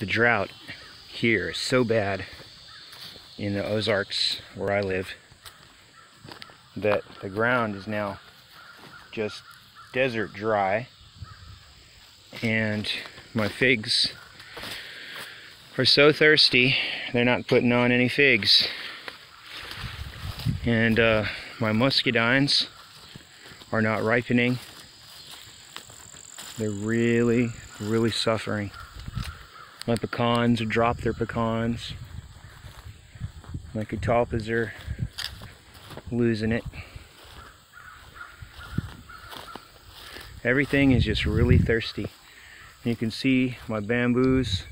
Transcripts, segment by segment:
the drought here is so bad in the Ozarks where I live that the ground is now just desert dry. And my figs are so thirsty they're not putting on any figs. And uh, my muscadines are not ripening. They're really really suffering my pecans dropped their pecans. My catalpas are losing it. Everything is just really thirsty. You can see my bamboos.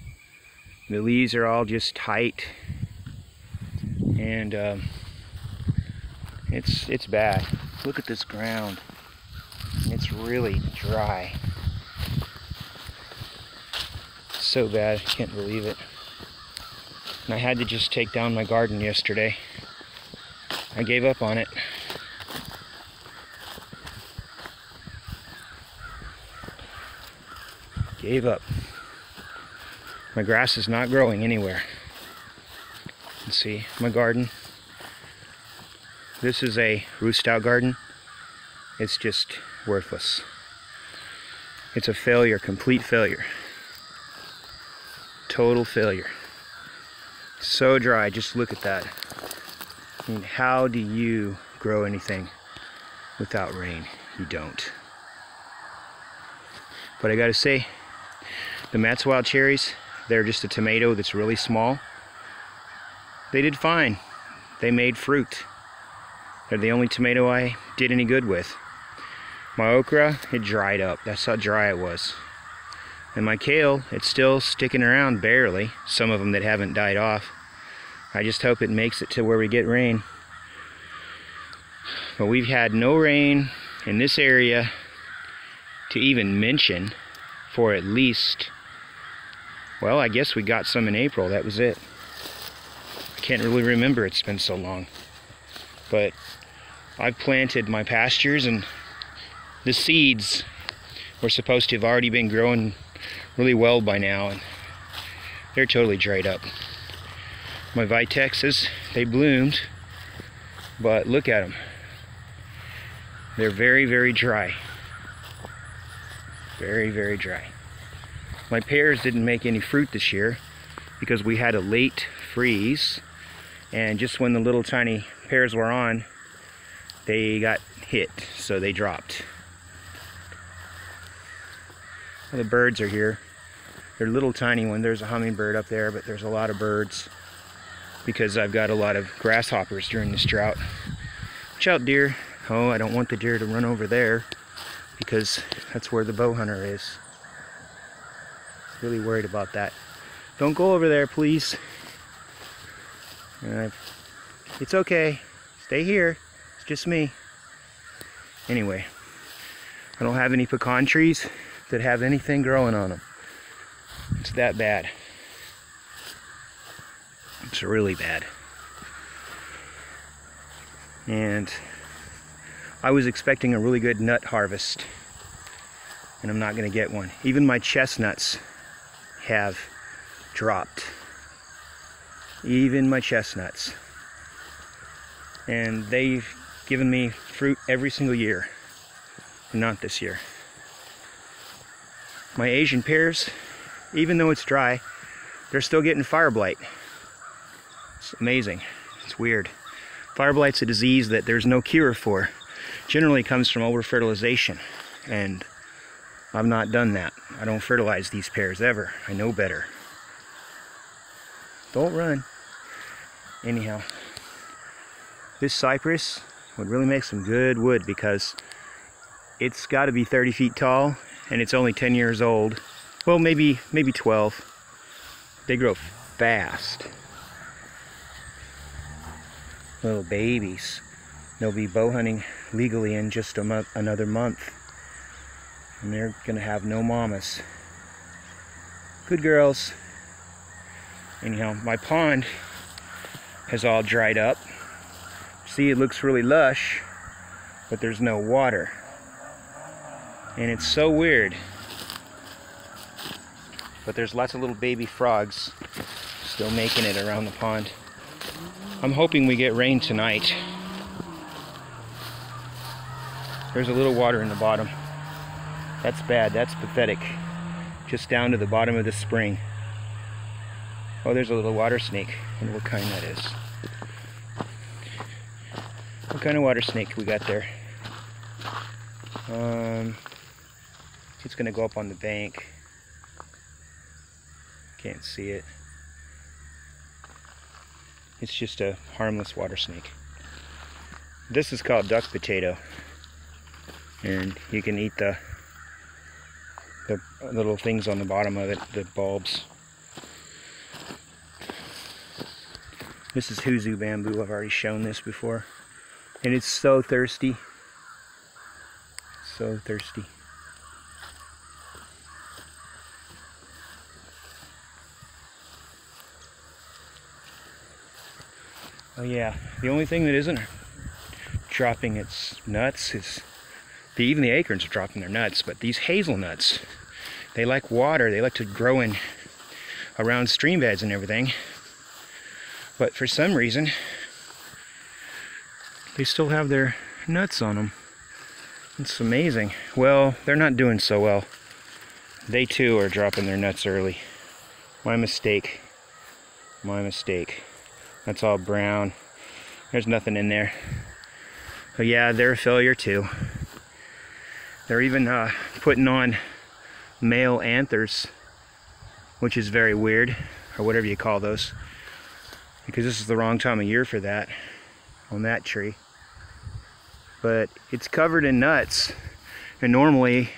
The leaves are all just tight. And um, it's it's bad. Look at this ground. It's really dry so bad I can't believe it and I had to just take down my garden yesterday I gave up on it gave up. My grass is not growing anywhere. See my garden. This is a Ruth Stout garden. It's just worthless. It's a failure, complete failure. Total failure. So dry, just look at that. I mean, how do you grow anything without rain? You don't. But I gotta say, the Matt's Wild Cherries, they're just a tomato that's really small. They did fine. They made fruit. They're the only tomato I did any good with. My okra, it dried up. That's how dry it was. And my kale, it's still sticking around barely. Some of them that haven't died off. I just hope it makes it to where we get rain. But we've had no rain in this area to even mention for at least well, I guess we got some in April. That was it. I can't really remember. It's been so long. But I've planted my pastures and the seeds were supposed to have already been growing really well by now and they're totally dried up. My Vitexes, they bloomed, but look at them. They're very, very dry. Very, very dry. My pears didn't make any fruit this year because we had a late freeze and just when the little tiny pears were on they got hit so they dropped. The birds are here. They're little tiny one. There's a hummingbird up there but there's a lot of birds because I've got a lot of grasshoppers during this drought. Watch out deer. Oh I don't want the deer to run over there because that's where the bow hunter is really worried about that. Don't go over there, please. Uh, it's okay. Stay here. It's just me. Anyway, I don't have any pecan trees that have anything growing on them. It's that bad. It's really bad. And I was expecting a really good nut harvest and I'm not going to get one. Even my chestnuts have dropped. Even my chestnuts. And they've given me fruit every single year. Not this year. My Asian pears, even though it's dry, they're still getting fire blight. It's amazing. It's weird. Fire blight's a disease that there's no cure for. Generally comes from over fertilization and I've not done that. I don't fertilize these pears ever. I know better. Don't run. Anyhow, this cypress would really make some good wood because it's got to be 30 feet tall and it's only 10 years old. Well, maybe maybe 12. They grow fast. Little babies. They'll be bow hunting legally in just a month, another month and they're gonna have no mamas. Good girls. Anyhow, my pond has all dried up. See, it looks really lush, but there's no water. And it's so weird. But there's lots of little baby frogs still making it around the pond. I'm hoping we get rain tonight. There's a little water in the bottom. That's bad, that's pathetic. Just down to the bottom of the spring. Oh, there's a little water snake. I wonder what kind that is. What kind of water snake we got there? Um, it's gonna go up on the bank. Can't see it. It's just a harmless water snake. This is called duck potato. And you can eat the the little things on the bottom of it, the bulbs. This is Huzu bamboo. I've already shown this before. And it's so thirsty. So thirsty. Oh yeah, the only thing that isn't dropping its nuts is the, even the acorns are dropping their nuts, but these hazelnuts, they like water. They like to grow in around stream beds and everything. But for some reason, they still have their nuts on them. It's amazing. Well, they're not doing so well. They too are dropping their nuts early. My mistake. My mistake. That's all brown. There's nothing in there. But yeah, they're a failure too. They're even uh, putting on male anthers, which is very weird, or whatever you call those. Because this is the wrong time of year for that on that tree. But it's covered in nuts, and normally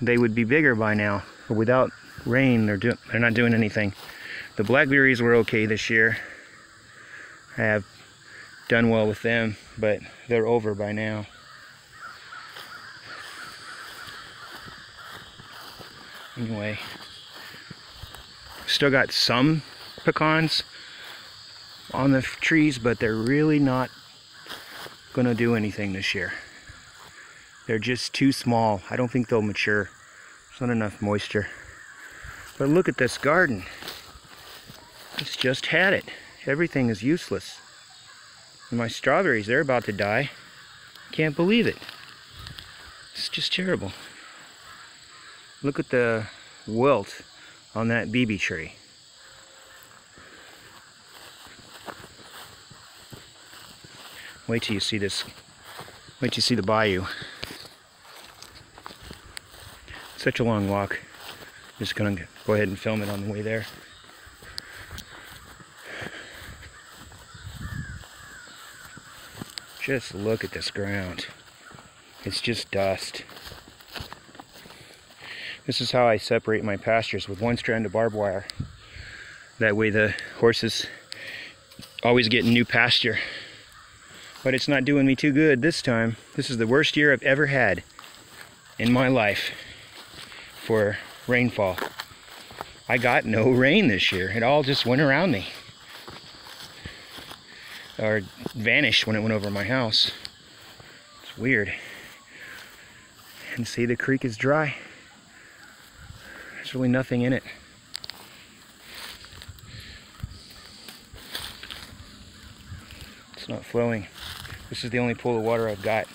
they would be bigger by now. But without rain, they're, do they're not doing anything. The blackberries were okay this year. I have done well with them, but they're over by now. Anyway, still got some pecans on the trees, but they're really not gonna do anything this year. They're just too small. I don't think they'll mature. There's not enough moisture. But look at this garden. It's just had it. Everything is useless. And my strawberries, they're about to die. Can't believe it. It's just terrible. Look at the wilt on that BB tree. Wait till you see this. Wait till you see the bayou. Such a long walk. Just gonna go ahead and film it on the way there. Just look at this ground. It's just dust. This is how I separate my pastures with one strand of barbed wire. That way the horses always get new pasture. But it's not doing me too good this time. This is the worst year I've ever had in my life for rainfall. I got no rain this year. It all just went around me or vanished when it went over my house. It's weird. And see, the creek is dry. There's really nothing in it. It's not flowing. This is the only pool of water I've got.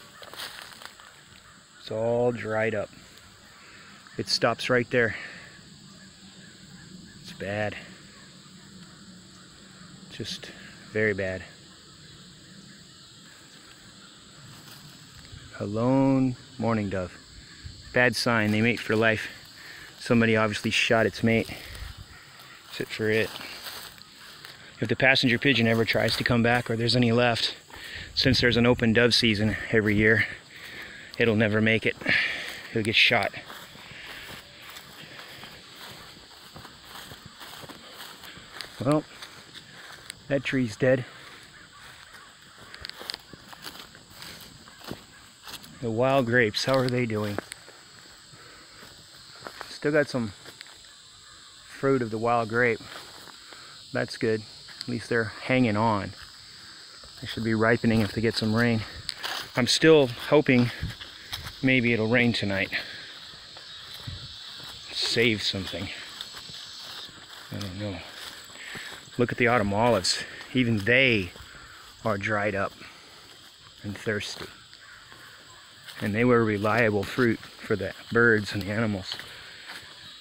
It's all dried up. It stops right there. It's bad. Just very bad. A lone mourning dove. Bad sign, they mate for life. Somebody obviously shot its mate. That's it for it. If the passenger pigeon ever tries to come back or there's any left, since there's an open dove season every year, it'll never make it. It'll get shot. Well, that tree's dead. The wild grapes, how are they doing? Still got some fruit of the wild grape. That's good. At least they're hanging on. They should be ripening if they get some rain. I'm still hoping maybe it'll rain tonight. Save something. I don't know. Look at the autumn olives. Even they are dried up and thirsty. And they were reliable fruit for the birds and the animals.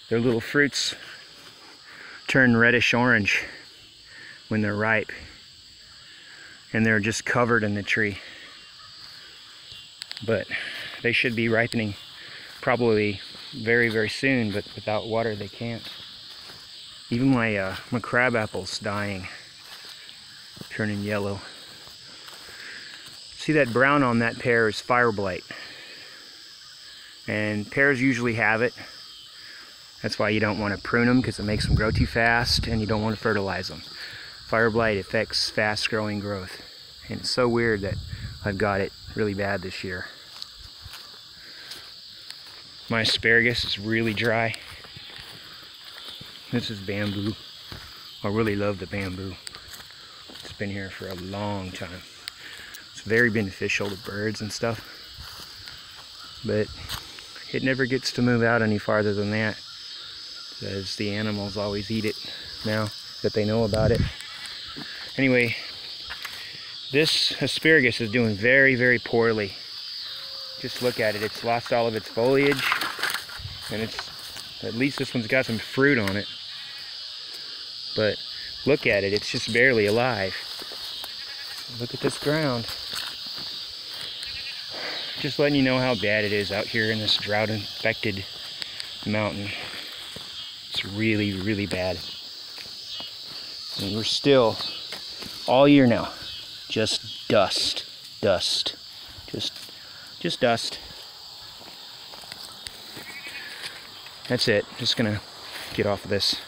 Their little fruits turn reddish orange when they're ripe. And they're just covered in the tree. But they should be ripening probably very, very soon, but without water they can't. Even my, uh, my crab apple's dying, turning yellow. See that brown on that pear is fire blight. And pears usually have it. That's why you don't want to prune them because it makes them grow too fast and you don't want to fertilize them. Fire blight affects fast growing growth. And it's so weird that I've got it really bad this year. My asparagus is really dry. This is bamboo. I really love the bamboo. It's been here for a long time. It's very beneficial to birds and stuff. But it never gets to move out any farther than that. Because the animals always eat it now that they know about it. Anyway, this asparagus is doing very, very poorly. Just look at it. It's lost all of its foliage. And it's, at least this one's got some fruit on it. But look at it. It's just barely alive. Look at this ground. Just letting you know how bad it is out here in this drought-infected mountain. It's really, really bad. And we're still, all year now, just dust, dust, just, just dust. That's it. Just gonna get off of this.